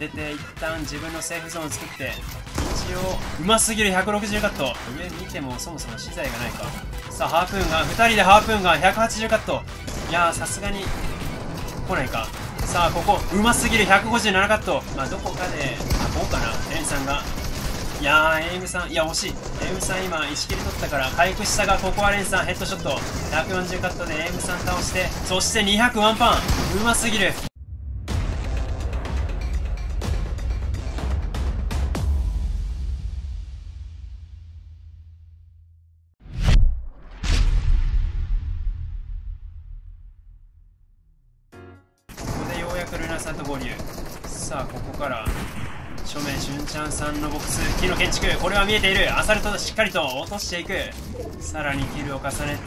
出て一旦自分のセーフゾーンを作って一応うますぎる160カット。上見てもそもそも資材がないか。さあハープーンが2人でハープーンが180カット。いやさすがに来ないか。さあここうますぎる157カット。まあどこかであこうかな。レンさんが。いやーエイムさんいや惜しい。エイムさん今1キル取ったから回復したがここはレンさんヘッドショット。140カットでエイムさん倒してそして200ワンパン。うますぎる。ちゃんさんのボックス木の建築これは見えている。アサルトしっかりと落としていく。さらにキルを重ね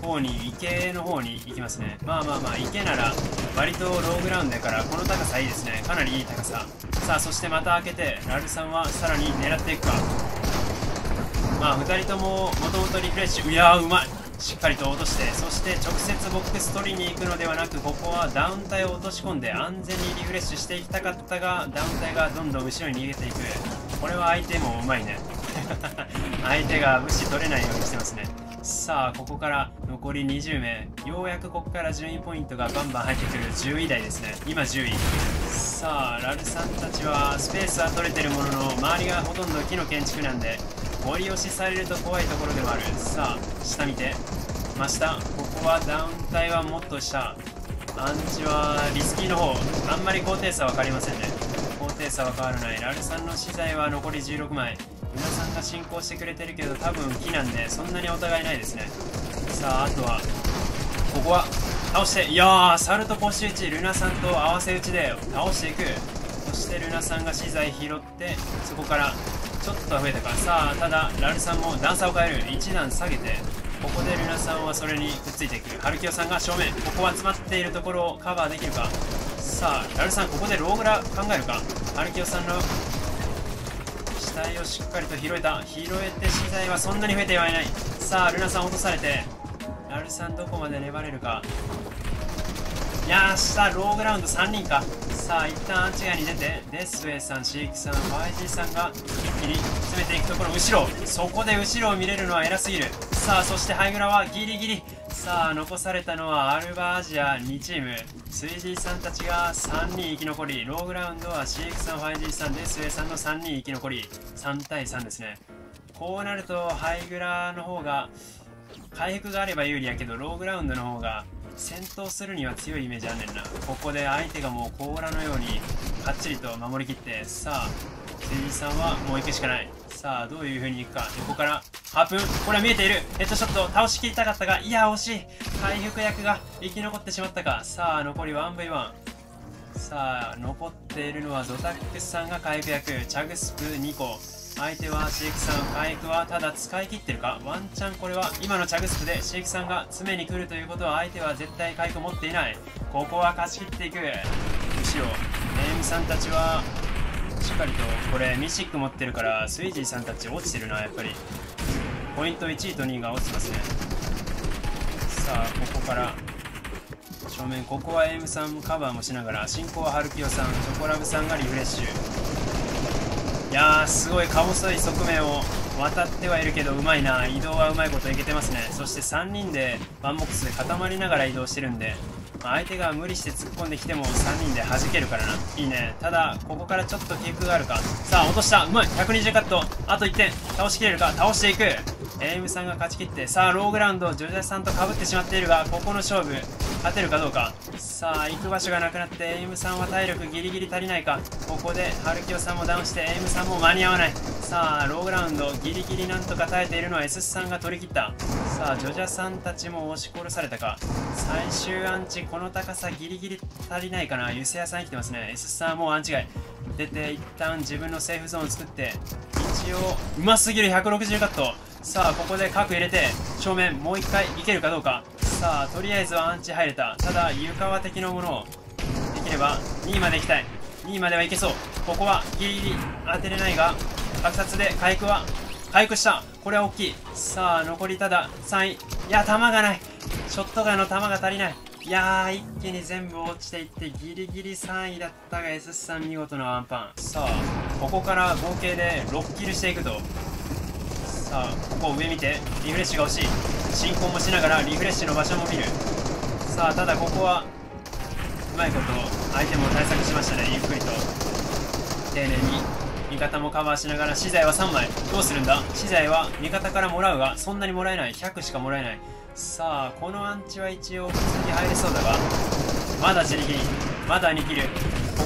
て方に池の方に行きますね。まあまあまあ池なら割とローグラウンドやからこの高さいいですね。かなりいい高さ。さあそしてまた開けてラルさんはさらに狙っていくか。まあ2人とももともとリフレッシュ。いやーうまい。しっかりと落としてそして直接ボックス取りに行くのではなくここはダウン体を落とし込んで安全にリフレッシュしていきたかったがダウン体がどんどん後ろに逃げていく。これは相手もうまいね。相手が武士取れないようにしてますね。さあここから残り20名。ようやくここから順位ポイントがバンバン入ってくる。10位台ですね。今10位。さあラルさんたちはスペースは取れてるものの周りがほとんど木の建築なんでゴリ押しされると怖いところでもある。さあ下見て。真下。ここはダウン帯はもっと下。アンチはリスキーの方。あんまり高低差分かりませんね。高低差は変わらない。ラルさんの資材は残り16枚。皆さんが進行してくれてるけど多分木なんでそんなにお互いないですね。さああとはここは倒して。いやーサルトポッシ打ち。ルナさんと合わせ打ちで倒していく。そしてルナさんが資材拾ってそこからちょっと増えたかさあただラルさんも段差を変える1段下げてここでルナさんはそれにくっついていくハルキオさんが正面。ここは詰まっているところをカバーできるか。さあラルさんここでローグラ考えるかハルキオさんの死体をしっかりと拾えた拾えて資材はそんなに増えてはいない。さあルナさん落とされてラルさんどこまで粘れるか。いやー下ローグラウンド3人か。さあ一旦アンチ側に出てデスウェイさんシークさん YG さんが一気に詰めていくところ後ろ。そこで後ろを見れるのは偉すぎる。さあそしてハイグラはギリギリ。さあ残されたのはアルバアジア2チーム。スイジーさんたちが3人生き残りローグラウンドは CX さん YG さんデスウェイさんの3人生き残り。3対3ですね。こうなるとハイグラの方が回復があれば有利やけどローグラウンドの方が戦闘するには強いイメージあんねんな。ここで相手がもう甲羅のようにかっちりと守りきってさあ辻さんはもう行くしかない。さあどういう風に行くか。横からハープンこれは見えている。ヘッドショット倒しきりたかったがいや惜しい。回復役が生き残ってしまったか。さあ残り 1v1 さあ残っているのはゾタックスさんが回復役チャグスプ2個相手はシークさん回復はただ使い切ってるか？ワンチャンこれは今のチャグスプでシークさんが詰めに来るということは相手は絶対回復持っていない。ここは勝ち切っていく。後ろエイムさんたちはしっかりとこれミシック持ってるからスイージーさんたち落ちてるなやっぱり。ポイント1位と2位が落ちてますね。さあここから正面ここはエイムさんもカバーもしながら進行はハルキオさんチョコラブさんがリフレッシュ。いやーすごいか細い側面を渡ってはいるけどうまいな。移動はうまいこといけてますね。そして3人でワンボックスで固まりながら移動してるんでまあ相手が無理して突っ込んできても3人で弾けるからな。いいね。ただここからちょっとキックがあるか。さあ落とした。うまい。120カット。あと1点。倒しきれるか。倒していく。エイムさんが勝ち切ってさあローグラウンドジョジャさんとかぶってしまっているがここの勝負。勝てるかどうか。さあ行く場所がなくなってエイムさんは体力ギリギリ足りないか。ここでハルキオさんもダウンしてエイムさんも間に合わない。さあローグラウンドギリギリなんとか耐えているのは S さんが取り切った。さあジョジャさんたちも押し殺されたか。最終アンチこの高さギリギリ足りないかな。ユセヤさん来てますね。S さんもうアンチ外。出て一旦自分のセーフゾーンを作って一応うますぎる160カット。さあここで角入れて正面もう一回いけるかどうか。さあとりあえずはアンチ入れた。ただ床は敵のものをできれば2位まで行きたい。2位まではいけそう。ここはギリギリ当てれないが爆殺で回復は回復した。これは大きい。さあ残りただ3位。いや弾がない。ショットガンの弾が足りない。いやー一気に全部落ちていってギリギリ3位だったが S さん見事なワンパン。さあここから合計で6キルしていくと。さあここ上見てリフレッシュが欲しい。進行もしながらリフレッシュの場所も見る。さあただここはうまいこと相手も対策しましたね。ゆっくりと。丁寧に味方もカバーしながら資材は3枚。どうするんだ？資材は味方からもらうがそんなにもらえない。100しかもらえない。さあこのアンチは一応普通に入れそうだがまだ自力まだ2キル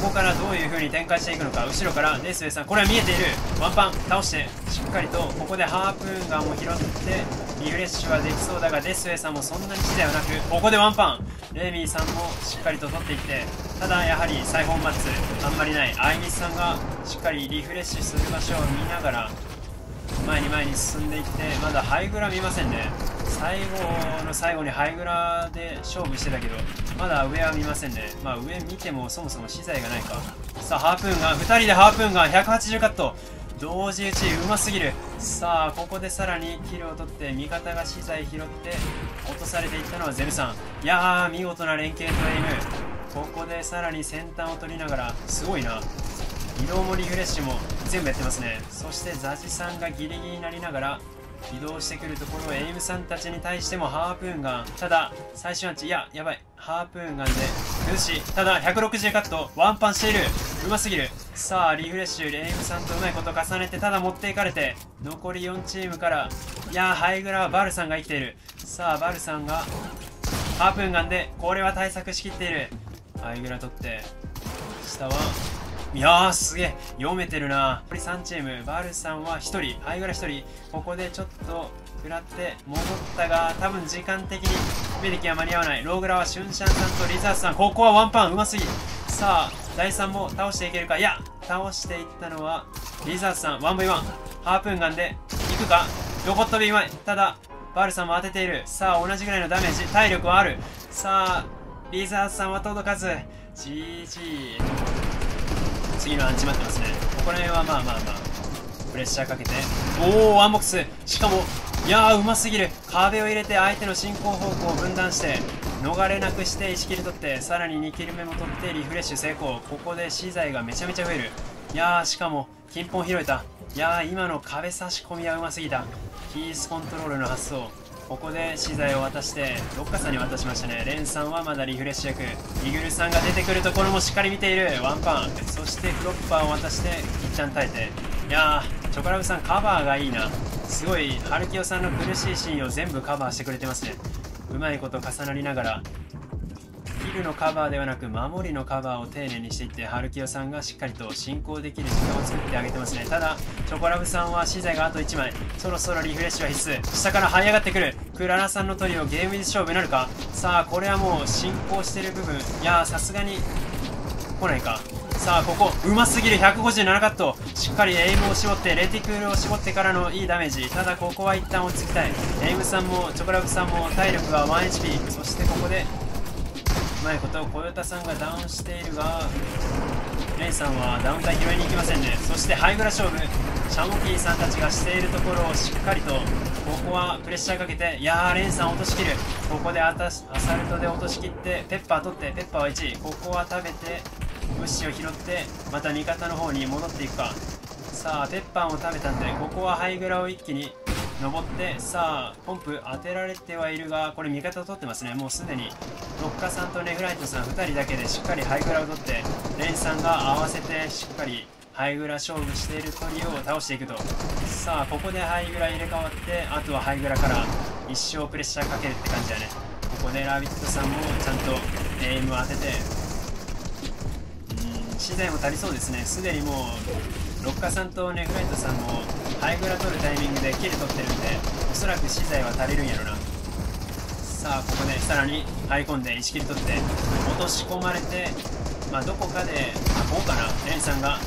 ここからどういう風に展開していくのか後ろからネスウェイさんこれは見えている。ワンパン倒してしっかりとここでハープーンガンを拾ってリフレッシュはできそうだがデスウェイさんもそんなに死ではなくここでワンパン。レイミーさんもしっかりと取っていってただやはりサイフォンマッツあんまりない。アイミスさんがしっかりリフレッシュする場所を見ながら前に前に進んでいってまだハイグラ見ませんね。最後の最後にハイグラで勝負してたけどまだ上は見ませんね。まあ上見てもそもそも資材がないか。さあハープーンガン。2人でハープーンガン。180カット。同時打ちうますぎる。さあここでさらにキルを取って味方が資材拾って落とされていったのはゼルさん。いやー見事な連携とエイム。ここでさらに先端を取りながらすごいな。移動もリフレッシュも全部やってますね。そしてザジさんがギリギリになりながら移動してくるところエイムさんたちに対してもハープーンガン。ただ最終安置いややばい。ハープーンガンでよし。ただ160カットワンパンしている。うますぎる。さあリフレッシュエイムさんとうまいこと重ねてただ持っていかれて残り4チームからいやハイグラはバルさんが生きている。さあバルさんがハープーンガンでこれは対策しきっている。ハイグラ取って下はいやーすげえ。読めてるな。残り3チームバルさんは1人ハイグラ1人。ここでちょっと食らって戻ったが多分時間的にメディキは間に合わない。ローグラはシュンシャンさんとリザースさん。ここはワンパンうますぎさあ第3も倒していけるか？いや倒していったのはリザースさん。1v1 ハープーンガンで。いくか？横っ飛びうまいただバルさんも当てている。さあ同じぐらいのダメージ。体力はある。さあリザースさんは届かず。GG 次の安置待ってますね。ここら辺はまあまあまあプレッシャーかけて。おおワンボックス。しかもいやーうますぎる。壁を入れて相手の進行方向を分断して逃れなくして1キル取ってさらに2キル目も取ってリフレッシュ成功。ここで資材がめちゃめちゃ増える。いやーしかも金本拾えた。いやー今の壁差し込みはうますぎた。キースコントロールの発想。ここで資材を渡してロッカさんに渡しましたね。レンさんはまだリフレッシュ役。イグルさんが出てくるところもしっかり見ている。ワンパン。そしてフロッパーを渡して一旦耐えて。いやーチョコラブさんカバーがいいな。すごいハルキオさんの苦しいシーンを全部カバーしてくれてますね。うまいこと重なりながら。キルのカバーではなく守りのカバーを丁寧にしていって春清さんがしっかりと進行できる時間を作ってあげてますね。ただチョコラブさんは資材があと1枚。そろそろリフレッシュは必須。下から這い上がってくる。クララさんのトリオゲームで勝負になるか？さあこれはもう進行してる部分。いやさすがに来ないか。さあここ。うますぎる。157カットしっかりエイムを絞ってレティクールを絞ってからのいいダメージ。ただここは一旦落ち着きたい。エイムさんもチョコラブさんも体力が 1HP そしてここでまいこと小ヨタさんがダウンしているがレイさんはダウンタイ拾いに行きませんね。そしてハイグラ勝負シャモキーさんたちがしているところをしっかりとここはプレッシャーかけていやーレンさん落としきるここでアタアサルトで落としきってペッパー取ってペッパーは1位。ここは食べて物資を拾ってまた味方の方に戻っていくか。さあペッパーも食べたんでここはハイグラを一気に登ってさあポンプ当てられてはいるがこれ味方を取ってますね。もうすでにロッカさんとネフライトさん2人だけでしっかりハイグラを取ってレンさんが合わせてしっかりハイグラ勝負しているトリオを倒していくと。さあここでハイグラ入れ替わってあとはハイグラから一生プレッシャーかけるって感じだね。ここでラビットさんもちゃんとエイムを当てて。うん資材も足りそうですね。すでにもうロッカさんとネフライトさんもハイグラ取るタイミングでキル取ってるんでおそらく資材は足りるんやろな。さあここでさらに入り込んで1キル取って落とし込まれてまあどこかであこうかな。レンさんが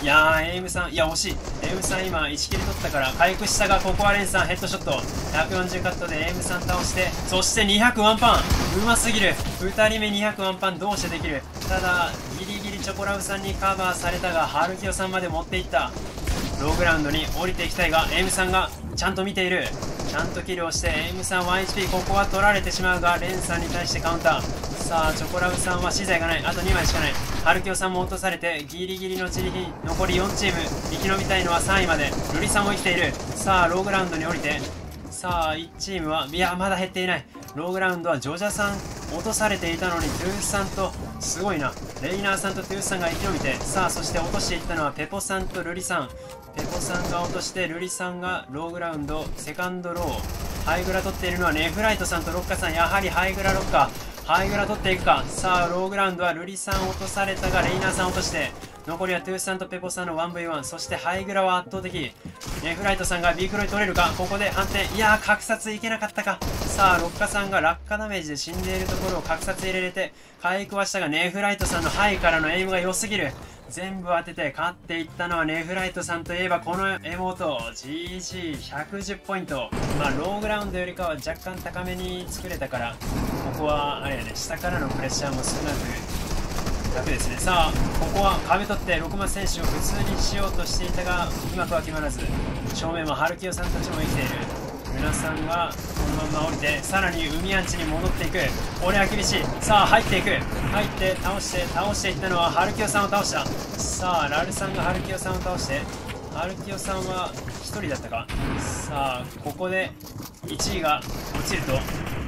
いやーエイムさんいや惜しい。エイムさん今1キル取ったから回復したがここはレンさんヘッドショット。140カットでエイムさん倒してそして200ワンパン。うますぎる。2人目200ワンパンどうしてできる。ただチョコラブさんにカバーされたがハルキオさんまで持っていった。ローグラウンドに降りていきたいがエイムさんがちゃんと見ている。ちゃんとキルをして M さん 1HP ここは取られてしまうがレンさんに対してカウンター。さあチョコラブさんは資材がない。あと2枚しかない。ハルキオさんも落とされてギリギリの自力残り4チーム。生き延びたいのは3位まで。ルリさんも生きている。さあローグラウンドに降りて。さあ1チームはいやまだ減っていない。ローグラウンドはジョジャさん落とされていたのにトゥースさんとすごいな。レイナーさんとトゥースさんが生き延びてさあそして落としていったのはペポさんとルリさん。ペポさんが落としてルリさんがローグラウンドセカンドローハイグラ取っているのはネフライトさんとロッカさん。やはりハイグラロッカハイグラ取っていくか。さあローグラウンドはルリさん落とされたがレイナーさん落として残りはトゥースさんとペポさんの 1v1 そしてハイグラは圧倒的。ネフライトさんが B クロイ取れるかここで反転いやー格殺いけなかったか。さあロッカさんが落下ダメージで死んでいるところを格殺入れれて回復はしたがネフライトさんのハイからのエイムが良すぎる。全部当てて勝っていったのはネフライトさんといえばこのエモート GG110 ポイント。まあローグラウンドよりかは若干高めに作れたからここはあれやね下からのプレッシャーも少なく楽ですね。さあここは壁取って6マ選手を普通にしようとしていたがうまくは決まらず正面もハルキオさんたちも生きている。皆さんがこのまま降りてさらに海アンチに戻っていく。俺は厳しい。さあ入っていく。入って倒して倒していったのはハルキオさんを倒した。さあラルさんがハルキオさんを倒して。ハルキオさんは1人だったか。さあここで1位が落ちると。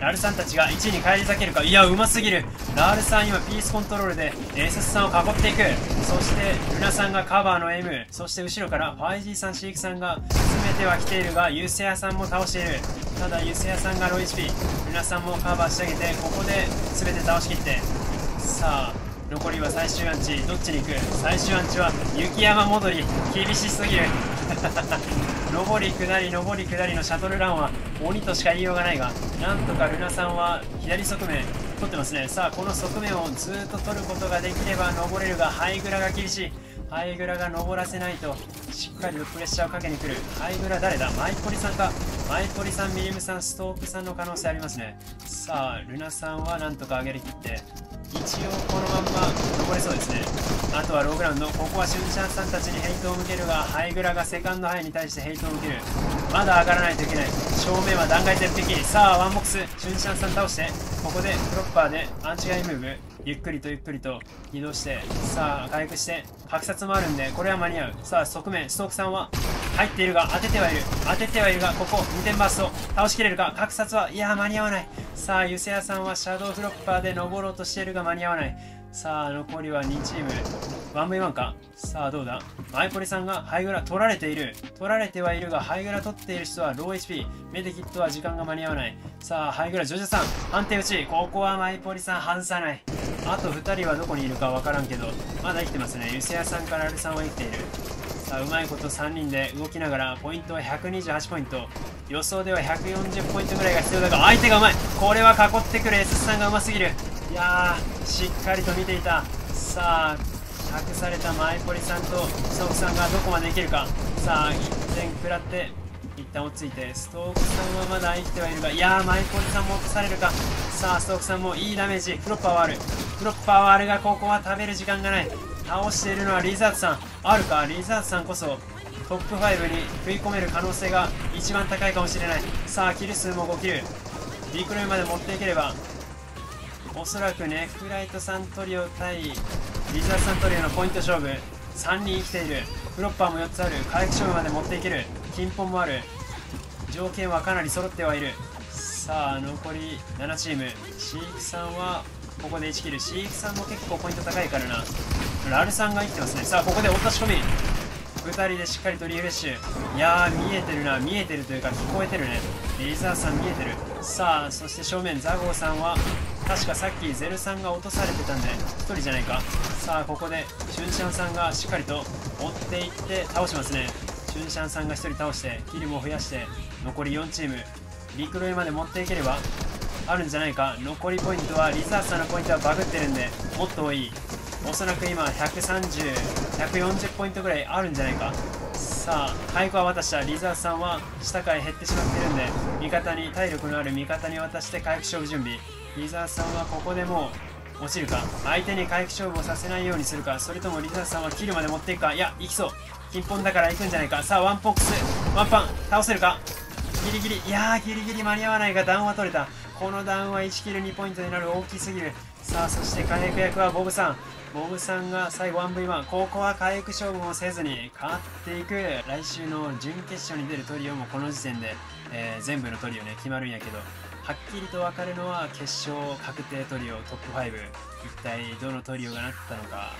ラルさんたちが1位に返り咲けるかいやうますぎる。ラールさん今ピースコントロールで SS さんを囲っていく。そしてルナさんがカバーの M そして後ろからファイジーさん飼育さんが詰めては来ているがユーセアさんも倒している。ただユーセアさんがロイ HP ルナさんもカバーしてあげてここで全て倒しきって。さあ残りは最終アンチどっちに行く？最終アンチは雪山戻り厳しすぎる。上り下り上り下りのシャトルランは鬼としか言いようがないがなんとかルナさんは左側面取ってますね。さあこの側面をずっと取ることができれば登れるがハイグラが厳しい。ハイグラが登らせないとしっかりとプレッシャーをかけに来る。ハイグラ誰だ？マイポリさんか。マイポリさんミリムさんストークさんの可能性ありますね。さあルナさんはなんとか上げりきって一応ま登れそうですね。あとはローグラウンドここはシュンシャンさんたちにヘイトを向けるがハイグラがセカンドハイに対してヘイトを向ける。まだ上がらないといけない。正面は断崖絶壁。さあワンボックスシュンシャンさん倒して。ここでフロッパーでアンチ外ムーブ。ゆっくりとゆっくりと移動して。さあ回復して。確殺もあるんでこれは間に合う。さあ側面。ストークさんは入っているが当ててはいる。当ててはいるがここ2点バースト。倒しきれるか。確殺はいや間に合わない。さあユセアさんはシャドウフロッパーで登ろうとしているが間に合わない。さあ残りは2チーム。1v1 か？さあどうだ？マイポリさんがハイグラ取られている。取られてはいるがハイグラ取っている人はロー HP メディキットは時間が間に合わない。さあハイグラジョジョさん判定打ち。ここはマイポリさん外さない。あと2人はどこにいるかわからんけどまだ生きてますね。ユセアさんからアルさんは生きている。さあうまいこと3人で動きながらポイントは128ポイント。予想では140ポイントぐらいが必要だが相手がうまい。これは囲ってくる。S さんがうますぎる。いやーしっかりと見ていた。さあ託されたマイポリさんとストークさんがどこまでいけるか。さあ1点食らって一旦落ち着いてストークさんはまだ生きてはいるがいやーマイポリさんも落とされるか。さあストークさんもいいダメージ。フロッパーはある。フロッパーはあるがここは食べる時間がない。倒しているのはリザードさん。あるか？リザードさんこそトップ5に食い込める可能性が一番高いかもしれない。さあキル数も5キル。ビクロイまで持っていければおそらくネフライトさんトリオ対リザードさんトリオのポイント勝負。3人生きている。フロッパーも4つある。回復勝負まで持っていける。金本もある。条件はかなり揃ってはいる。さあ残り7チーム。シークさんはここで1キルシークさんも結構ポイント高いからな。ラルさんが生きてますね。さあここで落とし込み2人でしっかりとリフレッシュ。いやー見えてるな。見えてるというか聞こえてるね。リザーさん見えてる。さあそして正面ザゴーさんは確かさっきゼルさんが落とされてたんで1人じゃないか。さあここでシュンシャンさんがしっかりと追っていって倒しますね。シュンシャンさんが1人倒してキルも増やして残り4チーム。リクロイまで持っていければあるんじゃないか。残りポイントはリザーさんのポイントはバグってるんでもっと多い。おそらく今130140ポイントぐらいあるんじゃないか。さあ回復は渡したリザーさんは下から減ってしまってるんで味方に体力のある味方に渡して回復勝負準備。リザーさんはここでもう落ちるか？相手に回復勝負をさせないようにするか？それともリザーさんはキルまで持っていくか？いや行きそう。金本だから行くんじゃないか？さあワンポックス。ワンパン。倒せるか？ギリギリ。いやーギリギリ間に合わないがダウンは取れた。このダウンは1キル2ポイントになる。大きすぎる。さあそして回復役はボブさん。ボブさんが最後 1V1 ここは回復勝負もせずに勝っていく。来週の準決勝に出るトリオもこの時点で、えー、全部のトリオね決まるんやけど。はっきりと分かるのは決勝確定トリオトップ5一体どのトリオがなったのか。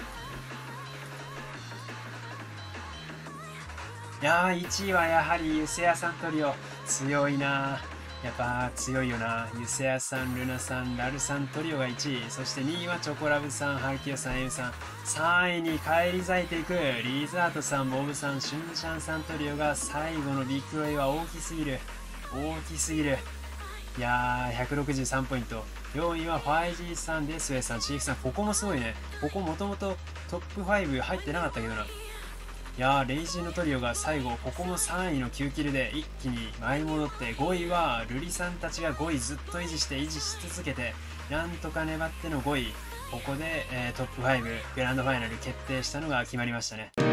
いやー1位はやはりユセヤさんトリオ。強いな。やっぱ強いよな。ユセヤさんルナさんラルさんトリオが1位。そして2位はチョコラブさんハルキオさんエウさん。3位に返り咲いていくリザートさんボブさんシュンシャンさんトリオが最後のビッグウェイは大きすぎる。大きすぎる。いやー163ポイント。4位は 5G さんでスウェイさんチーフさんここもすごいね。ここもともとトップ5入ってなかったけどな。いやーレイジーのトリオが最後ここも3位の9キルで一気に前に戻って5位はルリさんたちが5位ずっと維持して維持し続けてなんとか粘っての5位。ここで、えー、トップ5グランドファイナル決定したのが決まりましたね。